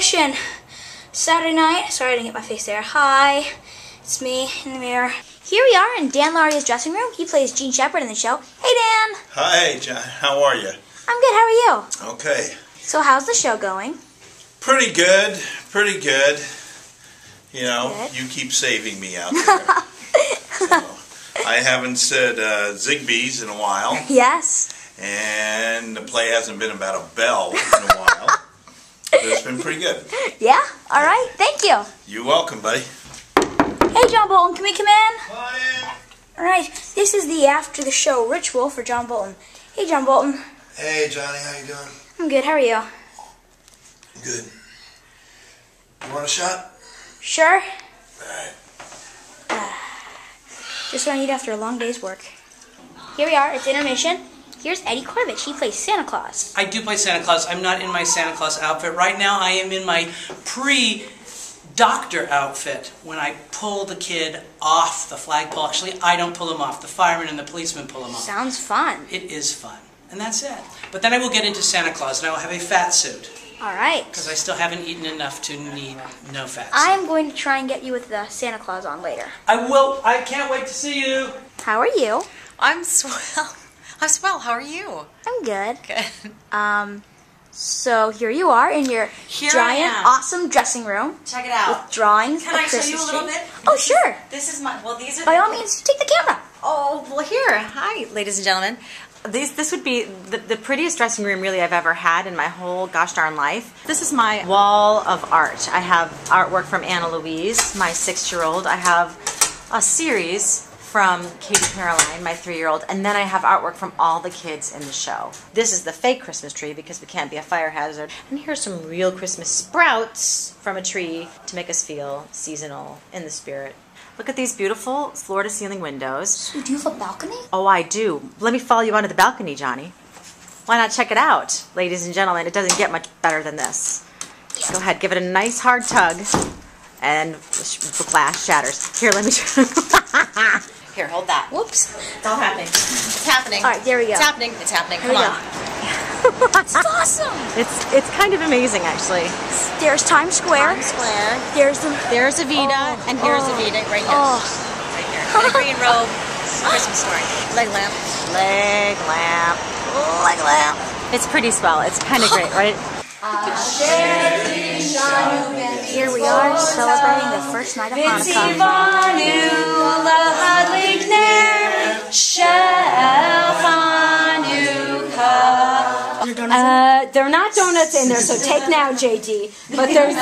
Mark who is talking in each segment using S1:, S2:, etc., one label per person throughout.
S1: Saturday night. Sorry I didn't get my face there. Hi, it's me in the mirror. Here we are in Dan Lauria's dressing room. He plays Jean Shepherd in the show. Hey, Dan.
S2: Hi, John. How are you?
S1: I'm good. How are you?
S2: Okay.
S1: So, how's the show going?
S2: Pretty good. Pretty good. You know,
S1: Good.
S2: you keep saving me out there. so, I haven't said uh, Zigbee's in a while,
S1: Yes.
S2: and the play hasn't been about a bell in a while. But it's been pretty good.
S1: Yeah. All right. Thank you.
S2: You're welcome, buddy.
S1: Hey, John Bolton. Can we come in? All right. This is the after the show ritual for John Bolton. Hey, John Bolton.
S3: Hey Johnny, how you doing?
S1: I'm good. How are you?
S3: Good. You want a shot?
S1: Sure.
S3: Alright.
S1: Ah, just what I need after a long day's work. Here we are. It's intermission. Here's Eddie Korbich. He plays Santa Claus.
S4: I do play Santa Claus. I'm not in my Santa Claus outfit. Right now, I am in my pre doctor outfit when I pull the kid off the flagpole. Actually, I don't pull him off. The fireman and the policeman pull him off.
S1: Sounds fun.
S4: It is fun. And that's it. But then I will get into Santa Claus and I will have a fat suit
S1: All right.
S4: because I still haven't eaten enough to need no fat suit.
S1: I am going to try and get you with the Santa Claus on later.
S4: I will. I can't wait to see you.
S1: How are you?
S5: I'm swell. I'm swell. How are you?
S1: I'm good.
S5: Good.
S1: Um, so here you are in your
S5: Here
S1: giant, awesome dressing room
S5: Check it out.
S1: with drawings
S5: Can I show you a little bit?
S1: Oh,
S5: This is-
S1: sure.
S5: This is my. Well, these are.
S1: By
S5: the-
S1: all means, take the camera.
S5: Oh, well, here. Hi, ladies and gentlemen. These, this would be the, the prettiest dressing room really I've ever had in my whole gosh darn life. This is my wall of art. I have artwork from Anna Louise, my six-year-old. I have a series from Katie Caroline, my three-year-old, and then I have artwork from all the kids in the show. This is the fake Christmas tree because we can't be a fire hazard. And here's some real Christmas sprouts from a tree to make us feel seasonal in the spirit. Look at these beautiful floor-to-ceiling windows.
S1: Do you have a balcony?
S5: Oh, I do. Let me follow you onto the balcony, Johnny. Why not check it out, ladies and gentlemen? It doesn't get much better than this. Go ahead, give it a nice hard tug, and the glass shatters. Here, let me. Here, hold that.
S1: Whoops.
S5: It's all happening. It's happening.
S1: All right, there we go.
S5: It's happening. It's happening.
S1: Here
S5: Come on.
S1: go. That's awesome.
S5: It's it's kind of amazing, actually.
S1: There's Times Square.
S5: Times Square.
S1: There's the.
S5: There's Evita,
S1: Oh,
S5: and here's
S1: oh,
S5: Evita right here.
S1: Oh,
S5: Right here. In a green robe. Christmas story. Leg lamp. Leg lamp. Leg lamp. It's pretty swell. It's kind of great, right?
S1: Uh, here we are celebrating first night of Hanukkah.
S6: Uh, they're not donuts in there, so take now, JD. But there's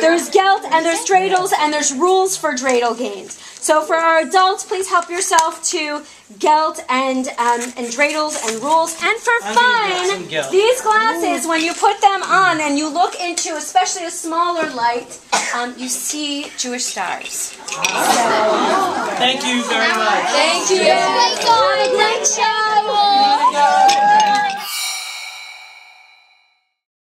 S6: there's gelt and there's dreidels and there's rules for dreidel games. So for our adults, please help yourself to gelt and um, and dreidels and rules. And for
S4: I'm gonna get some
S6: fun, these glasses, when you put them on and you look into, especially a smaller light, um, you see Jewish stars.
S4: Thank you very much.
S6: Thank you. Have a great show.